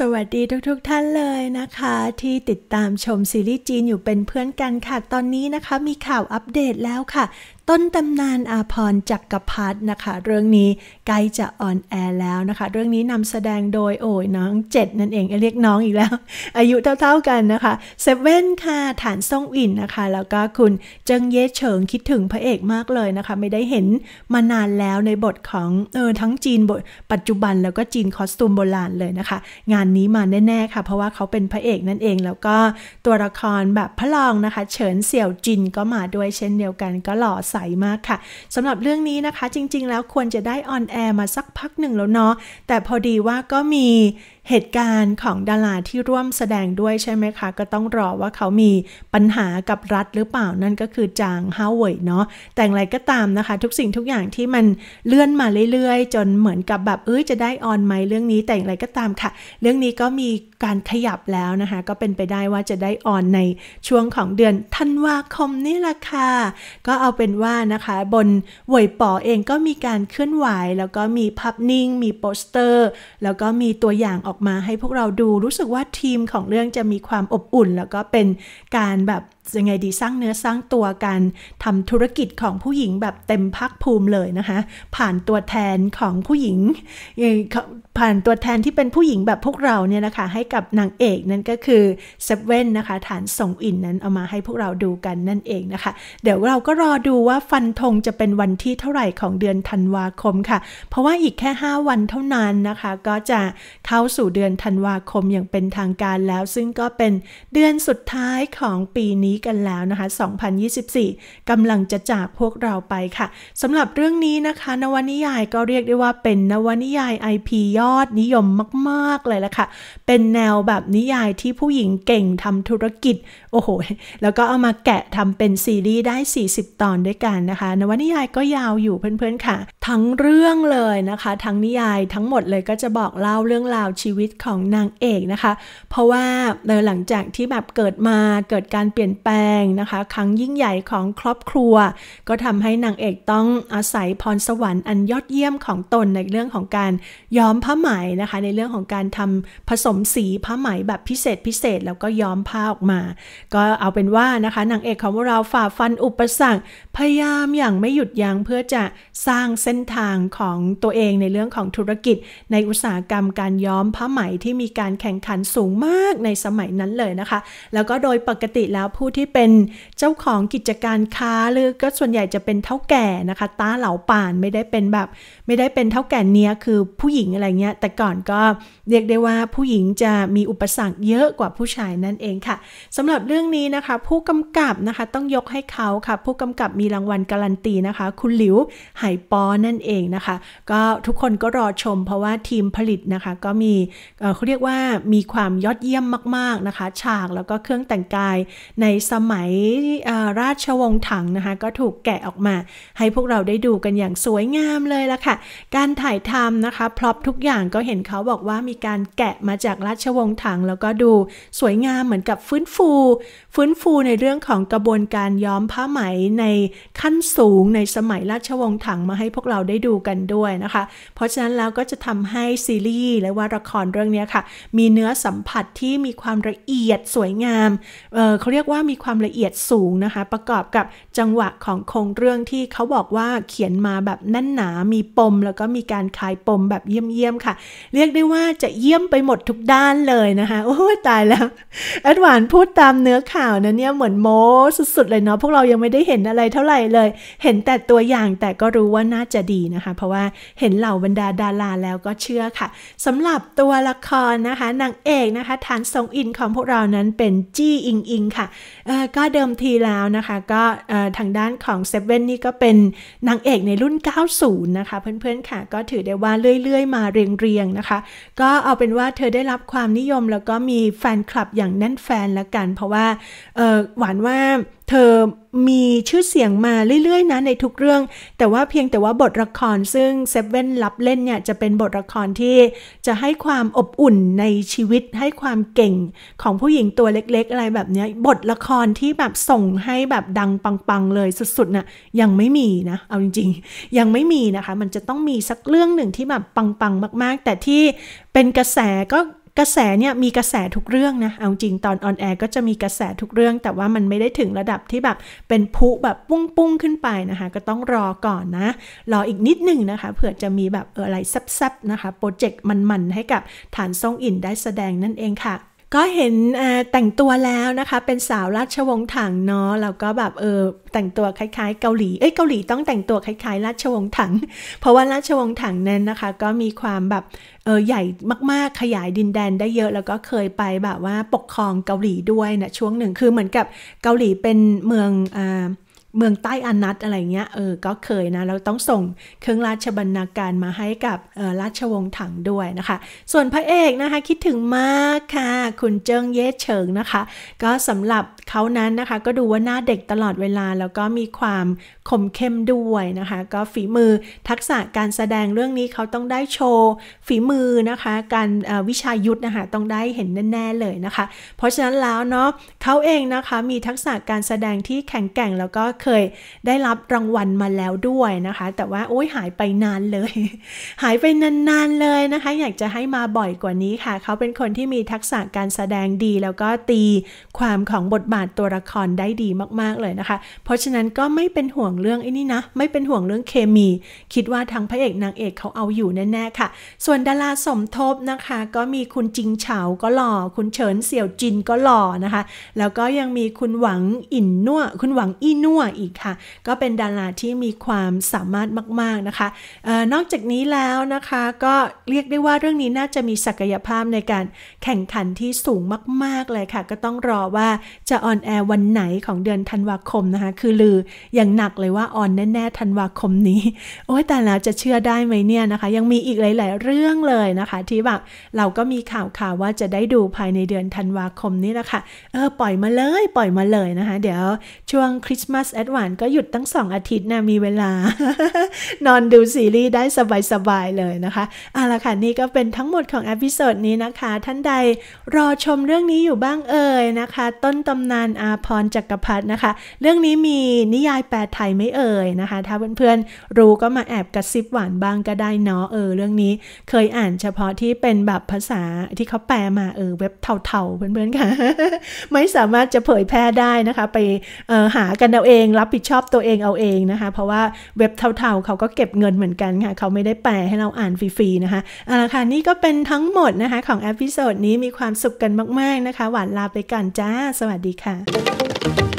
สวัสดีทุกๆท่านเลยนะคะ ที่ติดตามชมซีรีส์จีนอยู่เป็นเพื่อนกันค่ะ ตอนนี้นะคะมีข่าวอัปเดตแล้วค่ะ ต้นตำนานอาภรณ์จักรพรรดินะคะ เรื่องนี้ใกล้จะออนแอร์แล้วนะคะ เรื่องนี้นำแสดงโดยโอ้ยน้องเจ็ดนั่นเองเรียกน้องอีกแล้ว อายุเท่าๆกันนะคะเซเว่นค่ะถานซงอวิ้นนะคะ แล้วก็คุณเจิ้งเย่เฉิงคิดถึงพระเอกมากเลยนะคะ ไม่ได้เห็นมานานแล้วในบทของเออทั้งจีนบทปัจจุบันแล้วก็จีน costume โบราณเลยนะคะ งานนี้มาแน่ๆค่ะ เพราะว่าเขาเป็นพระเอกนั่นเองแล้วก็ตัวละครแบบพระรองนะคะ เฉินเสี่ยวจินก็มาด้วยเช่นเดียวกันก็หล่อมากค่ะสำหรับเรื่องนี้นะคะจริง ๆ แล้วควรจะได้ออนแอร์มาสักพักหนึ่งแล้วเนาะแต่พอดีว่าก็มี เหตุการณ์ของดาราที่ร่วมแสดงด้วยใช่ไหมคะ ก็ต้องรอว่าเขามีปัญหากับรัฐหรือเปล่านั่นก็คือจางฮ่าวเหวยเนาะแต่อย่างไรก็ตามนะคะ ทุกสิ่งทุกอย่างที่มันเลื่อนมาเรื่อยๆ จนเหมือนกับแบบเอ้ยจะได้ออนไหมเรื่องนี้แต่อย่างไรก็ตามค่ะ เรื่องนี้ก็มีการขยับแล้วนะคะ ก็เป็นไปได้ว่าจะได้ออนในช่วงของเดือนธันวาคมนี่แหละค่ะก็เอาเป็นว่านะคะ บนหวยป๋อเองก็มีการเคลื่อนไหว แล้วก็มีภาพนิ่ง มีโปสเตอร์ แล้วก็มีตัวอย่างออกมาให้พวกเราดูรู้สึกว่าทีมของเรื่องจะมีความอบอุ่น แล้วก็เป็นการแบบ ยังไงดีสร้างเนื้อสร้างตัวกันทำธุรกิจของผู้หญิงแบบเต็มภาคภูมิเลยนะคะ ผ่านตัวแทนของผู้หญิง ผ่านตัวแทนที่เป็นผู้หญิงแบบพวกเราเนี่ยนะคะ ให้กับนางเอกนั่นก็คือเซเว่นนะคะ ฐานส่งอินนั้นเอามาให้พวกเราดูกันนั่นเองนะคะ เดี๋ยวเราก็รอดูว่าฟันธงจะเป็นวันที่เท่าไหร่ของเดือนธันวาคมค่ะ เพราะว่าอีกแค่ 5 วันเท่านั้นนะคะ ก็จะเข้าสู่เดือนธันวาคมอย่างเป็นทางการแล้ว ซึ่งก็เป็นเดือนสุดท้ายของปีนี้ี้กันแล้วนะคะ 2024กำลังจะจากพวกเราไปค่ะสำหรับเรื่องนี้นะคะ นวนิยายก็เรียกได้ว่าเป็นนวนิยาย IP ยอดนิยมมากๆเลยละค่ะ เป็นแนวแบบนิยายที่ผู้หญิงเก่งทำธุรกิจ โอ้โห แล้วก็เอามาแกะทำเป็นซีรีส์ได้ 40 ตอนด้วยกันนะคะ นวนิยายก็ยาวอยู่เพื่อนๆค่ะ ทั้งเรื่องเลยนะคะ ทั้งนิยายทั้งหมดเลยก็จะบอกเล่าเรื่องราวชีวิตของนางเอกนะคะ เพราะว่าหลังจากที่แบบเกิดมาเกิดการเปลี่ยนแปลงนะคะ ครั้งยิ่งใหญ่ของครอบครัว ก็ทำให้นางเอกต้องอาศัยพรสวรรค์อันยอดเยี่ยมของตนในเรื่องของการย้อมผ้าไหมนะคะ ในเรื่องของการทำผสมสีผ้าไหมแบบพิเศษพิเศษ แล้วก็ย้อมผ้าออกมา ก็เอาเป็นว่านะคะนางเอกของเราฝ่าฟันอุปสรรคพยายามอย่างไม่หยุดยั้งเพื่อจะสร้างเส้นนทางของตัวเองในเรื่องของธุรกิจ ในอุตสาหกรรมการย้อมผ้าไหมที่มีการแข่งขันสูงมากในสมัยนั้นเลยนะคะ แล้วก็โดยปกติแล้วผู้ที่เป็นเจ้าของกิจการค้าหรือก็ส่วนใหญ่จะเป็นเท่าแก่นะคะตาเหลาป่านไม่ได้เป็นแบบ ไม่ได้เป็นเท่าแก่เนี้ยคือผู้หญิงอะไรเงี้ยแต่ก่อนก็เรียกได้ว่าผู้หญิงจะมีอุปสรรคเยอะกว่าผู้ชายนั่นเองค่ะสำหรับเรื่องนี้นะคะ ผู้กำกับนะคะต้องยกให้เขาค่ะ ผู้กำกับมีรางวัลการันตีนะคะ คุณหลิวไหปอนั่นเองนะคะ ก็ทุกคนก็รอชมเพราะว่าทีมผลิตนะคะ ก็มีเขาเรียกว่ามีความยอดเยี่ยมมาก ๆ นะคะ ฉากแล้วก็เครื่องแต่งกายในสมัยราชวงศ์ถังนะคะ ก็ถูกแกะออกมา ให้พวกเราได้ดูกันอย่างสวยงามเลยละค่ะ การถ่ายทำนะคะ พร็อพทุกอย่างก็เห็นเขาบอกว่ามีการแกะมาจากราชวงศ์ถัง แล้วก็ดูสวยงามเหมือนกับฟื้นฟู ฟื้นฟูในเรื่องของกระบวนการย้อมผ้าไหมในขั้นสูงในสมัยราชวงศ์ถังมาให้พวกเราได้ดูกันด้วยนะคะ เพราะฉะนั้นแล้วก็จะทำให้ซีรีส์และว่าละครเรื่องนี้ค่ะ มีเนื้อสัมผัสที่มีความละเอียดสวยงามเเขาเรียกว่ามีความละเอียดสูงนะคะ ประกอบกับจังหวะของโครงเรื่องที่เขาบอกว่าเขียนมาแบบแน่นหนา มีปม แล้วก็มีการคลายปมแบบเยี่ยมๆค่ะ เรียกได้ว่าจะเยี่ยมไปหมดทุกด้านเลยนะคะโอ้ตายแล้วแอดวานพูดตามเนื้อข่าวนะเนี่ยเหมือนโม้สุดๆเลยเนาะพวกเรายังไม่ได้เห็นอะไรเท่าไหร่เลย เห็นแต่ตัวอย่างแต่ก็รู้ว่าน่าจะดีนะคะ เพราะว่าเห็นเหล่าบรรดาดาราแล้วก็เชื่อค่ะสำหรับตัวละครนะคะนางเอกนะคะฐานทรงอินของพวกเรานั้นเป็นจี้อิงอิงค่ะก็เดิมทีแล้วนะคะก็ทางด้านของเซเว่นนี่ก็เป็นนางเอกในรุ่น 90 นะคะ เพื่อนๆค่ะ ก็ถือได้ว่าเรื่อยๆ มาเรียงๆนะคะ ก็เอาเป็นว่าเธอได้รับความนิยมแล้วก็มีแฟนคลับอย่างแน่นแฟนละกัน เพราะว่าหวานว่า เธอมีชื่อเสียงมาเรื่อยๆนะในทุกเรื่อง แต่ว่าเพียงแต่ว่าบทละครซึ่งเซเว่นรับเล่นเนี่ยจะเป็นบทละครที่จะให้ความอบอุ่นในชีวิตให้ความเก่งของผู้หญิงตัวเล็กๆ อะไรแบบนี้บทละครที่แบบส่งให้แบบดังปังๆเลยสุดๆนะ่ะยังไม่มีนะเอาจริงๆ ยังไม่มีนะคะ มันจะต้องมีสักเรื่องหนึ่งที่แบบปังๆมาก ๆ แต่ที่เป็นกระแสก็ กระแสเนี่ยมีกระแสทุกเรื่องนะ เอาจริงตอนออนแอร์ก็จะมีกระแสทุกเรื่อง แต่ว่ามันไม่ได้ถึงระดับที่แบบเป็นพุแบบปุ้งปุ้งขึ้นไปนะคะ ก็ต้องรอก่อนนะ รออีกนิดหนึ่งนะคะ เผื่อจะมีแบบอะไรแซบๆนะคะ โปรเจกต์มันๆให้กับฐานซ่งอินได้แสดงนั่นเองค่ะ ก็เห็นแต่งตัวแล้วนะคะ เป็นสาวราชวงศ์ถังเนาะแล้วก็แบบเออแต่งตัวคล้าย ๆ เกาหลีเอ้ยเกาหลีต้องแต่งตัวคล้ายๆ ราชวงศ์ถัง เพราะว่าราชวงศ์ถังนั้นนะคะ ก็มีความแบบเออใหญ่มากๆขยายดินแดนได้เยอะ แล้วก็เคยไปแบบว่าปกครองเกาหลีด้วยนะช่วงหนึ่งคือเหมือนกับเกาหลีเป็นเมืองอ่า เมืองใต้อนัตอะไรเงี้ยเออก็เคยนะเราต้องส่งเครื่องราชบรรณาการมาให้กับราชวงศ์ถังด้วยนะคะ ส่วนพระเอกนะคะคิดถึงมากค่ะ คุณเจิงเย่เฉิงนะคะ ก็สำหรับเขานั้นนะคะ ก็ดูว่าหน้าเด็กตลอดเวลาแล้วก็มีความ คมเข้มด้วยนะคะ ก็ฝีมือทักษะการแสดงเรื่องนี้เขาต้องได้โชว์ ฝีมือนะคะ การวิชายุทธนะคะต้องได้เห็นแน่ๆเลยนะคะ เพราะฉะนั้นแล้วเนาะเขาเองนะคะมีทักษะการแสดงที่แข็งแกร่งแล้วก็เคยได้รับรางวัลมาแล้วด้วยนะคะ แต่ว่าโอ้ยหายไปนานเลย หายไปนานๆเลยนะคะ อยากจะให้มาบ่อยกว่านี้ค่ะ เขาเป็นคนที่มีทักษะการแสดงดี แล้วก็ตีความของบทบาทตัวละครได้ดีมากๆเลยนะคะ เพราะฉะนั้นก็ไม่เป็นห่วงเรื่องไอ้นี่นะ ไม่เป็นห่วงเรื่องเคมี คิดว่าทั้งพระเอกนางเอกเขาเอาอยู่แน่ๆค่ะ ส่วนดาราสมทบนะคะ ก็มีคุณจิงเฉาก็หล่อ คุณเฉินเสี่ยวจินก็หล่อนะคะ แล้วก็ยังมีคุณหวังอินนัวคุณหวังอีนัวอีกค่ะ ก็เป็นดาราที่มีความสามารถมากๆนะคะออนอกจากนี้แล้วนะคะก็เรียกได้ว่าเรื่องนี้น่าจะมีศักยภาพในการแข่งขันที่สูงมาก ๆ เลยค่ะ ก็ต้องรอว่าจะออนแอร์วันไหนของเดือนธันวาคมนะคะ คือลืออย่างหนักเลยว่าออนแน่ๆธันวาคมนี้ โอ้ยแต่แล้วจะเชื่อได้ไหมเนี่ยนะคะ ยังมีอีกหลาย ๆ เรื่องเลยนะคะ ที่แบบเราก็มีข่าวข่าวว่าจะได้ดูภายในเดือนธันวาคมนี้แหละค่ะ เออปล่อยมาเลยปล่อยมาเลยนะคะ เดี๋ยวช่วงคริสต์มาสแอดหวานก็หยุดตั้งสองอาทิตย์นะมีเวลา นอนดูซีรีส์ได้สบาย ๆ เลยนะคะเอาละค่ะนี่ก็เป็นทั้งหมดของ episode นี้นะคะ ท่านใดรอชมเรื่องนี้อยู่บ้างเอ่ยนะคะ ต้นตำนานอาภรณ์จักรพรรดินะคะ เรื่องนี้มีนิยายแปลไทยไม่เอ่ยนะคะ ถ้าเพื่อนๆรู้ก็มาแอบกระซิบหวานบ้างก็ได้เนาะเออเรื่องนี้ เคยอ่านเฉพาะที่เป็นแบบภาษาที่เขาแปลมาเออเว็บเทาๆเพื่อนๆค่ะ ไม่สามารถจะเผยแพร่ได้นะคะ ไปเออหากันเอาเองรับผิดชอบตัวเองเอาเองนะคะ เพราะว่าเว็บเทาๆเขาก็เก็บเงินเหมือนกันค่ะ เขาไม่ได้แปลให้เราอ่านฟรีๆนะคะเอาละค่ะนี่ก็เป็นทั้งหมดนะคะของ episode นี้มีความสุขกันมาก ๆนะคะ หวานลาไปก่อนจ้า สวัสดีค่ะ